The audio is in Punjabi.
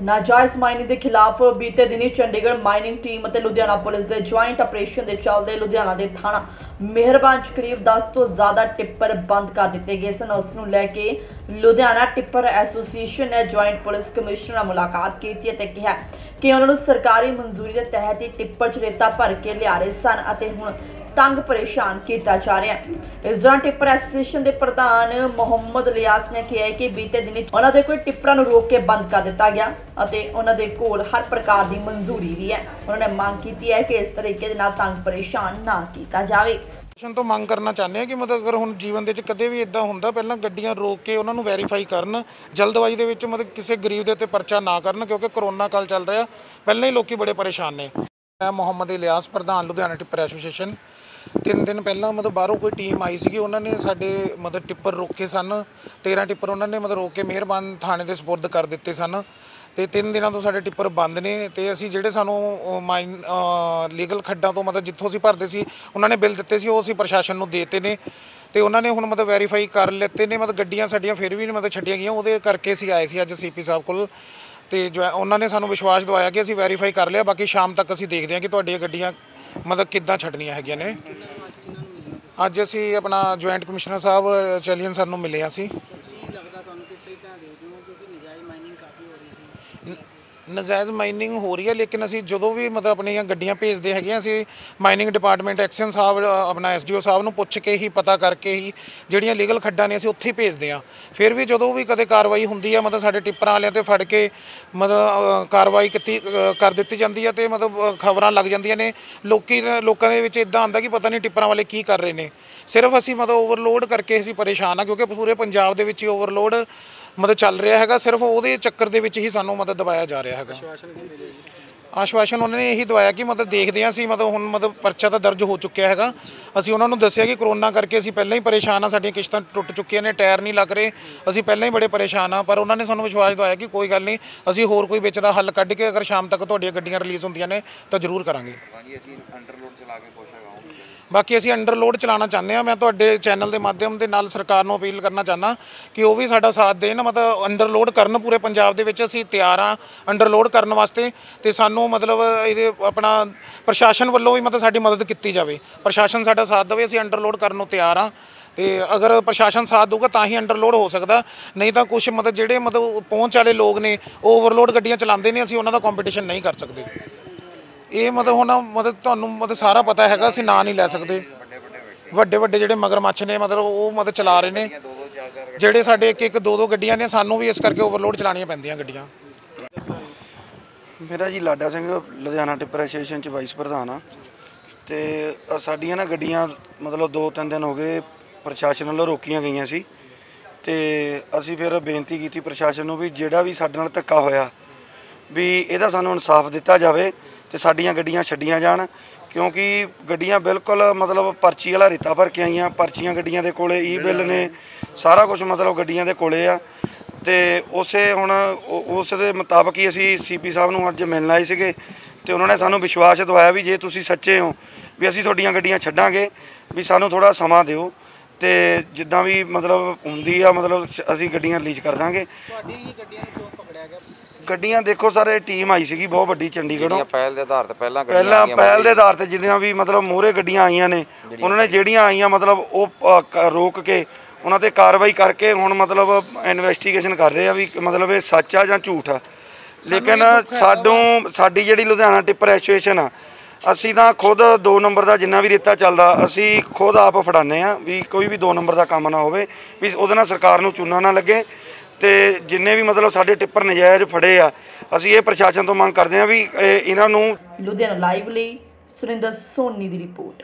ਨਾਜਾਇਜ਼ ਮਾਈਨਿੰਗ ਦੇ ਖਿਲਾਫ ਬੀਤੇ ਦਿਨੀ ਚੰਡੀਗੜ੍ਹ ਮਾਈਨਿੰਗ ਟੀਮ ਅਤੇ ਲੁਧਿਆਣਾ ਪੁਲਿਸ ਦੇ ਜੁਆਇੰਟ ਆਪਰੇਸ਼ਨ ਦੇ ਚੱਲਦੇ ਲੁਧਿਆਣਾ ਦੇ ਥਾਣਾ ਮਿਹਰਬਾਨ 'ਚ ਕਰੀਬ 10 ਤੋਂ ਜ਼ਿਆਦਾ ਟਿੱਪਰ ਬੰਦ ਕਰ ਦਿੱਤੇ ਗਏ ਸਨ। ਉਸ ਨੂੰ ਲੈ ਕੇ ਲੁਧਿਆਣਾ ਟਿੱਪਰ ਐਸੋਸੀਏਸ਼ਨ ਨੇ ਜੁਆਇੰਟ ਪੁਲਿਸ ਕਮਿਸ਼ਨਰ ਨਾਲ ਮੁਲਾਕਾਤ ਕੀਤੀ ਅਤੇ ਕਿਹਾ ਕਿ ਉਹਨਾਂ ਨੂੰ ਸਰਕਾਰੀ ਮਨਜ਼ੂਰੀ ਦੇ ਤਹਿਤ ਹੀ ਟਿੱਪਰ 'ਚ ਰੇਤਾ ਭਰ ਕੇ ਲਿਆ ਰਹੇ ਸਨ ਅਤੇ ਹੁਣ ਤੰਗ ਪਰੇਸ਼ਾਨ ਕੀਤਾ ਜਾ ਰਿਹਾ ਹੈ। ਇਸ ਦੌਰਾਨ ਟਿੱਪਰ ਐਸੋਸੀਏਸ਼ਨ ਦੇ ਪ੍ਰਧਾਨ ਮੁਹੰਮਦ ਲਿਆਸ ਨੇ ਕਿਹਾ ਕਿ ਬੀਤੇ ਦਿਨੀ ਉਹਨਾਂ ਦੇ ਕੋਈ ਟਿੱਪਰਾਂ ਨੂੰ ਰੋਕ ਕੇ ਬੰਦ ਕਰ ਦਿੱਤਾ ਗਿਆ ਅਤੇ ਉਹਨਾਂ ਦੇ ਕੋਲ ਹਰ ਪ੍ਰਕਾਰ ਦੀ ਮਨਜ਼ੂਰੀ ਵੀ ਹੈ। ਉਹਨਾਂ ਨੇ ਮੰਗ ਕੀਤੀ ਹੈ ਕਿ ਇਸ ਤਰੀਕੇ ਦੇ ਨਾਲ ਤੰਗ ਪਰੇਸ਼ਾਨ ਨਾ ਕੀਤਾ ਜਾਵੇ। ਪ੍ਰਸ਼ਾਸਨ ਤੋਂ ਮੰਗ ਕਰਨਾ ਚਾਹੁੰਦੇ ਆ ਕਿ ਮਤਲਬ ਅਗਰ ਹੁਣ ਜੀਵਨ ਦੇ ਵਿੱਚ ਕਦੇ ਵੀ ਇਦਾਂ ਹੁੰਦਾ, ਪਹਿਲਾਂ ਗੱਡੀਆਂ ਰੋਕ ਕੇ ਉਹਨਾਂ ਨੂੰ ਵੈਰੀਫਾਈ ਕਰਨ, ਜਲਦਬਾਜ਼ੀ ਦੇ ਵਿੱਚ ਮਤਲਬ ਕਿਸੇ ਗਰੀਬ ਦੇ ਉੱਤੇ ਪਰਚਾ ਨਾ ਕਰਨ ਕਿਉਂਕਿ ਕਰੋਨਾ ਕਾਲ ਚੱਲ ਰਿਹਾ, ਪਹਿਲਾਂ ਹੀ ਲੋਕੀ ਬੜੇ ਪਰੇਸ਼ਾਨ ਨੇ। ਮੈਂ ਮੁਹੰਮਦ ਇਲਿਆਸ, ਪ੍ਰਧਾਨ ਲੁਧਿਆਣਾ ਟਿੱਪਰ ਐਸੋਸੀਏਸ਼ਨ। ਤਿੰਨ ਦਿਨ ਪਹਿਲਾਂ ਮਤਲਬ ਬਾਹਰੋਂ ਕੋਈ ਟੀਮ ਆਈ ਸੀਗੀ, ਉਹਨਾਂ ਨੇ ਸਾਡੇ ਮਤਲਬ ਟਿੱਪਰ ਰੋਕੇ ਸਨ 13 ਟਿੱਪਰ ਉਹਨਾਂ ਨੇ ਮਤਲਬ ਰੋਕ ਕੇ ਮਿਹਰਬਾਨ ਥਾਣੇ ਦੇ ਸਪੁਰਦ ਕਰ ਦਿੱਤੇ ਸਨ। ਤੇ ਤਿੰਨ ਦਿਨਾਂ ਤੋਂ ਸਾਡੇ ਟਿੱਪਰ ਬੰਦ ਨੇ ਤੇ ਅਸੀਂ ਜਿਹੜੇ ਸਾਨੂੰ ਮਾਈਨ ਲੀਗਲ ਖੱਡਾਂ ਤੋਂ ਮਤਲਬ ਜਿੱਥੋਂ ਅਸੀਂ ਭਰਦੇ ਸੀ, ਉਹਨਾਂ ਨੇ ਬਿੱਲ ਦਿੱਤੇ ਸੀ, ਉਹ ਅਸੀਂ ਪ੍ਰਸ਼ਾਸਨ ਨੂੰ ਦੇਤੇ ਨੇ। ਤੇ ਉਹਨਾਂ ਨੇ ਹੁਣ ਮਤਲਬ ਵੈਰੀਫਾਈ ਕਰ ਲਿੱਤੇ ਨੇ, ਮਤਲਬ ਗੱਡੀਆਂ ਸਾਡੀਆਂ ਫਿਰ ਵੀ ਮਤਲਬ ਛੱਡੀਆਂ ਗਈਆਂ, ਉਹਦੇ ਕਰਕੇ ਅਸੀਂ ਆਏ ਸੀ ਅੱਜ ਸੀਪੀ ਸਾਹਿਬ ਕੋਲ। ਤੇ ਜੋ ਉਹਨਾਂ ਨੇ ਸਾਨੂੰ ਵਿਸ਼ਵਾਸ ਦਵਾਇਆ ਕਿ ਅਸੀਂ ਵੈਰੀਫਾਈ ਕਰ ਲਿਆ, ਬਾਕੀ ਸ਼ਾਮ ਤੱਕ ਅਸੀਂ ਦੇਖਦੇ ਹਾਂ ਕਿ ਤੁਹਾਡੀਆਂ ਗੱਡੀਆਂ ਮਤਲਬ ਕਿੱਦਾਂ ਛੱਡਣੀਆਂ ਹੈਗੀਆਂ ਨੇ? ਅੱਜ ਅਸੀਂ ਆਪਣਾ ਜੁਆਇੰਟ ਕਮਿਸ਼ਨਰ ਸਾਹਿਬ ਚੈਲੀਅਨ ਸਰ ਨੂੰ ਮਿਲੇ ਅਸੀਂ। ਲੱਗਦਾ ਤੁਹਾਨੂੰ ਕਿਸ ਤਰੀਕੇ ਨਾਲ ਦੇਖਦੇ ਹੋ ਕਿਉਂਕਿ ਨਜਾਇਜ਼ ਮਾਈਨਿੰਗ ਕਾਫੀ ਹੋ ਰਹੀ ਸੀ। ਨਜਾਇਜ਼ ਮਾਈਨਿੰਗ ਹੋ ਰਹੀ ਹੈ ਲੇਕਿਨ ਅਸੀਂ ਜਦੋਂ ਵੀ ਮਤਲਬ ਆਪਣੀਆਂ ਗੱਡੀਆਂ ਭੇਜਦੇ ਹੈਗੇ ਹਾਂ ਅਸੀਂ ਮਾਈਨਿੰਗ ਡਿਪਾਰਟਮੈਂਟ ਐਕਸ਼ਨ ਸਾਹਿਬ ਅ, ਆਪਣਾ ਐਸਡੀਓ ਸਾਹਿਬ ਨੂੰ ਪੁੱਛ ਕੇ ਹੀ ਪਤਾ ਕਰਕੇ ਹੀ ਜਿਹੜੀਆਂ ਲੀਗਲ ਖੱਡਾਂ ਨੇ ਅਸੀਂ ਉੱਥੇ ਹੀ ਭੇਜਦੇ ਹਾਂ। ਫਿਰ ਵੀ ਜਦੋਂ ਵੀ ਕਦੇ ਕਾਰਵਾਈ ਹੁੰਦੀ ਆ ਮਤਲਬ ਸਾਡੇ ਟਿੱਪਰਾਂ ਵਾਲਿਆਂ ਤੇ ਫੜ ਕੇ ਮਤਲਬ ਕਾਰਵਾਈ ਕੀਤੀ ਕਰ ਦਿੱਤੀ ਜਾਂਦੀ ਹੈ ਤੇ ਮਤਲਬ ਖਬਰਾਂ ਲੱਗ ਜਾਂਦੀਆਂ ਨੇ। ਲੋਕੀ ਲੋਕਾਂ ਦੇ ਵਿੱਚ ਇਦਾਂ ਆਉਂਦਾ ਕਿ ਪਤਾ ਨਹੀਂ ਟਿੱਪਰਾਂ ਵਾਲੇ ਕੀ ਕਰ ਰਹੇ ਨੇ। ਸਿਰਫ ਅਸੀਂ ਮਤਲਬ ਓਵਰਲੋਡ ਕਰਕੇ ਅਸੀਂ ਪਰੇਸ਼ਾਨ ਆ ਕਿਉਂਕਿ ਪੂਰੇ ਪੰਜਾਬ ਦੇ ਵਿੱਚ ਹੀ ਓਵਰਲੋਡ ਮਤਲਬ ਚੱਲ ਰਿਹਾ ਹੈਗਾ ਸਿਰਫ ਉਹਦੇ ਚੱਕਰ ਦੇ ਵਿੱਚ ਹੀ ਸਾਨੂੰ ਮਤਲਬ ਦਬਾਇਆ ਜਾ ਰਿਹਾ ਹੈਗਾ। ਆਸ਼ਵਾਸਨ ਉਹਨਾਂ ਨੇ ਇਹੀ ਦਵਾਇਆ ਕਿ ਮਤਲਬ ਦੇਖਦੇ ਹਾਂ ਅਸੀਂ ਮਤਲਬ ਹੁਣ ਮਤਲਬ ਪਰਚਾ ਤਾਂ ਦਰਜ ਹੋ ਚੁੱਕਿਆ ਹੈਗਾ। ਅਸੀਂ ਉਹਨਾਂ ਨੂੰ ਦੱਸਿਆ ਕਿ ਕਰੋਨਾ ਕਰਕੇ ਅਸੀਂ ਪਹਿਲਾਂ ਹੀ ਪਰੇਸ਼ਾਨ ਆ ਸਾਡੀਆਂ ਕਿਸ਼ਤਾਂ ਟੁੱਟ ਚੁੱਕੀਆਂ ਨੇ ਟਾਇਰ ਨਹੀਂ ਲੱਗ ਰਹੇ। ਅਸੀਂ ਪਹਿਲਾਂ ਹੀ ਬੜੇ ਪਰੇਸ਼ਾਨ ਆ ਪਰ ਉਹਨਾਂ ਨੇ ਸਾਨੂੰ ਵਿਸ਼ਵਾਸ ਦਵਾਇਆ ਕਿ ਕੋਈ ਗੱਲ ਨਹੀਂ ਅਸੀਂ ਹੋਰ ਕੋਈ ਵਿੱਚ ਦਾ ਹੱਲ ਕੱਢ ਕੇ ਅਗਰ ਸ਼ਾਮ ਤੱਕ ਤੁਹਾਡੀਆਂ ਗੱਡੀਆਂ ਰਿਲੀਜ਼ ਹੁੰਦੀਆਂ ਨੇ ਤਾਂ ਜ਼ਰੂਰ ਕਰਾਂਗੇ। ਹਾਂਜੀ, ਅਸੀਂ ਅੰਡਰਲੋਡ ਚਲਾ ਕੇ ਕੋਸ਼ਿਸ਼ ਕਰਾਂਗੇ ਬਾਕੀ ਅਸੀਂ ਅੰਡਰਲੋਡ ਚਲਾਉਣਾ ਚਾਹੁੰਦੇ ਆ ਮੈਂ ਤੁਹਾਡੇ ਚੈਨਲ ਦੇ ਮਾਧਿਅਮ ਦੇ ਨਾਲ ਸਰਕਾਰ ਨੂੰ ਅਪੀਲ ਕਰਨਾ ਚਾਹੁੰਦਾ ਕਿ ਉਹ ਵੀ ਸਾਡਾ ਸਾਥ ਦੇਣ। ਮਤਲਬ ਅੰਡਰਲੋਡ ਕਰਨ ਪੂਰੇ ਪੰਜਾਬ ਦੇ ਵਿੱਚ ਅਸੀਂ ਤਿਆਰ ਆ ਅੰਡਰਲੋਡ ਕਰਨ ਵਾਸਤੇ ਤੇ ਸਾਨੂੰ ਮਤਲਬ ਇਹਦੇ ਆਪਣਾ ਪ੍ਰਸ਼ਾਸਨ ਵੱਲੋਂ ਵੀ ਮਤਲਬ ਸਾਡੀ ਮਦਦ ਕੀਤੀ ਜਾਵੇ। ਪ੍ਰਸ਼ਾਸਨ ਸਾਡਾ ਸਾਥ ਦੇਵੇ, ਅਸੀਂ ਅੰਡਰਲੋਡ ਕਰਨ ਨੂੰ ਤਿਆਰ ਆ ਤੇ ਅਗਰ ਪ੍ਰਸ਼ਾਸਨ ਸਾਥ ਦਊਗਾ ਤਾਂ ਹੀ ਅੰਡਰਲੋਡ ਹੋ ਸਕਦਾ। ਨਹੀਂ ਤਾਂ ਕੁਝ ਮਤਲਬ ਜਿਹੜੇ ਮਤਲਬ ਪਹੁੰਚ ਵਾਲੇ ਲੋਕ ਨੇ, ਉਹ ਓਵਰਲੋਡ ਗੱਡੀਆਂ ਚਲਾਉਂਦੇ ਨੇ, ਅਸੀਂ ਉਹਨਾਂ ਦਾ ਕੰਪੀਟੀਸ਼ਨ ਨਹੀਂ ਕਰ ਸਕਦੇ। ਇਹ ਮਤਲਬ ਹੁਣ ਮਤਲਬ ਤੁਹਾਨੂੰ ਮਤਲਬ ਸਾਰਾ ਪਤਾ ਹੈਗਾ, ਅਸੀਂ ਨਾਂ ਨਹੀਂ ਲੈ ਸਕਦੇ। ਵੱਡੇ ਵੱਡੇ ਜਿਹੜੇ ਮਗਰਮੱਛ ਨੇ, ਮਤਲਬ ਉਹ ਮਤਲਬ ਚਲਾ ਰਹੇ ਨੇ। ਜਿਹੜੇ ਸਾਡੇ ਇੱਕ ਇੱਕ ਦੋ ਦੋ ਗੱਡੀਆਂ ਨੇ, ਸਾਨੂੰ ਵੀ ਇਸ ਕਰਕੇ ਓਵਰਲੋਡ ਚਲਾਉਣੀਆਂ ਪੈਂਦੀਆਂ ਗੱਡੀਆਂ। ਮੇਰਾ ਜੀ ਲਾਡਾ ਸਿੰਘ, ਲੁਧਿਆਣਾ ਟਿੱਪਰ ਐਸੋਸੀਏਸ਼ਨ ਚ ਵਾਈਸ ਪ੍ਰਧਾਨ ਆ। ਤੇ ਸਾਡੀਆਂ ਨਾ ਗੱਡੀਆਂ ਮਤਲਬ 2-3 ਦਿਨ ਹੋ ਗਏ ਪ੍ਰਸ਼ਾਸਨ ਵੱਲੋਂ ਰੋਕੀਆਂ ਗਈਆਂ ਸੀ। ਤੇ ਅਸੀਂ ਫਿਰ ਬੇਨਤੀ ਕੀਤੀ ਪ੍ਰਸ਼ਾਸਨ ਨੂੰ ਵੀ ਜਿਹੜਾ ਵੀ ਸਾਡੇ ਨਾਲ ਧੱਕਾ ਹੋਇਆ, ਵੀ ਇਹਦਾ ਸਾਨੂੰ ਇਨਸਾਫ ਦਿੱਤਾ ਜਾਵੇ। ਤੇ ਸਾਡੀਆਂ ਗੱਡੀਆਂ ਛੱਡੀਆਂ ਜਾਣ ਕਿਉਂਕਿ ਗੱਡੀਆਂ ਬਿਲਕੁਲ ਮਤਲਬ ਪਰਚੀ ਵਾਲਾ ਰੇਤਾ ਭਰ ਕੇ ਆਈਆਂ ਪਰਚੀਆਂ ਗੱਡੀਆਂ ਦੇ ਕੋਲੇ ਈ ਬਿੱਲ ਨੇ ਸਾਰਾ ਕੁਝ ਮਤਲਬ ਗੱਡੀਆਂ ਦੇ ਕੋਲੇ ਆ। ਤੇ ਉਸੇ ਹੁਣ ਉਸ ਦੇ ਮੁਤਾਬਕ ਹੀ ਅਸੀਂ ਸੀਪੀ ਸਾਹਿਬ ਨੂੰ ਅੱਜ ਮਿਲਣ ਆਏ ਸੀਗੇ ਤੇ ਉਹਨਾਂ ਨੇ ਸਾਨੂੰ ਵਿਸ਼ਵਾਸ ਦਿਵਾਇਆ ਵੀ ਜੇ ਤੁਸੀਂ ਸੱਚੇ ਹੋ ਵੀ ਅਸੀਂ ਤੁਹਾਡੀਆਂ ਗੱਡੀਆਂ ਛੱਡਾਂਗੇ ਵੀ ਸਾਨੂੰ ਥੋੜਾ ਸਮਾਂ ਦਿਓ ਤੇ ਜਿੱਦਾਂ ਵੀ ਮਤਲਬ ਹੁੰਦੀ ਆ ਮਤਲਬ ਅਸੀਂ ਗੱਡੀਆਂ ਰਿਲੀਜ਼ ਕਰ ਦਾਂਗੇ। ਤੁਹਾਡੀ ਗੱਡੀਆਂ ਨੂੰ ਕਿਉਂ ਪਕੜਿਆ ਗਿਆ ਗੱਡੀਆਂ ਦੇਖੋ ਸਰ ਇਹ ਟੀਮ ਆਈ ਸੀਗੀ ਬਹੁਤ ਵੱਡੀ ਚੰਡੀਗੜ੍ਹੋਂ। ਪਹਿਲ ਦੇ ਆਧਾਰ ਤੇ ਪਹਿਲਾਂ ਗੱਡੀਆਂ ਪਹਿਲਾਂ ਆਈਆਂ ਪਹਿਲ ਦੇ ਆਧਾਰ ਤੇ ਜਿੰਨੀਆਂ ਵੀ ਮਤਲਬ ਮੋਹਰੇ ਗੱਡੀਆਂ ਆਈਆਂ ਨੇ ਉਹਨਾਂ ਨੇ ਜਿਹੜੀਆਂ ਆਈਆਂ ਮਤਲਬ ਉਹ ਰੋਕ ਕੇ ਉਹਨਾਂ ਤੇ ਕਾਰਵਾਈ ਕਰਕੇ ਹੁਣ ਮਤਲਬ ਇਨਵੈਸਟੀਗੇਸ਼ਨ ਕਰ ਰਹੇ ਆ ਵੀ ਮਤਲਬ ਇਹ ਸੱਚ ਆ ਜਾਂ ਝੂਠ ਆ। ਲੇਕਿਨ ਸਾਡੋਂ ਸਾਡੀ ਜਿਹੜੀ ਲੁਧਿਆਣਾ ਟਿੱਪਰ ਐਸੋਸੀਏਸ਼ਨ ਆ ਅਸੀਂ ਤਾਂ ਖੁਦ 2 ਨੰਬਰ ਦਾ ਜਿੰਨਾ ਵੀ ਰੇਤਾ ਚੱਲਦਾ ਅਸੀਂ ਖੁਦ ਆਪ ਫੜਾਉਂਦੇ ਆ ਵੀ ਕੋਈ ਵੀ 2 ਨੰਬਰ ਦਾ ਕੰਮ ਨਾ ਹੋਵੇ ਵੀ ਉਹਦੇ ਨਾਲ ਸਰਕਾਰ ਨੂੰ ਚੂਨਾ ਨਾ ਲੱਗੇ। ਤੇ ਜਿੰਨੇ ਵੀ ਮਤਲਬ ਸਾਡੇ ਟਿੱਪਰ ਨਜਾਇਜ਼ ਫੜੇ ਆ, ਅਸੀਂ ਇਹ ਪ੍ਰਸ਼ਾਸਨ ਤੋਂ ਮੰਗ ਕਰਦੇ ਆ ਵੀ ਇਹਨਾਂ ਨੂੰ ਲੁਧਿਆਣਾ ਲਾਈਵ ਲਈ ਸੁਰਿੰਦਰ ਸੋਨੀ ਦੀ ਰਿਪੋਰਟ।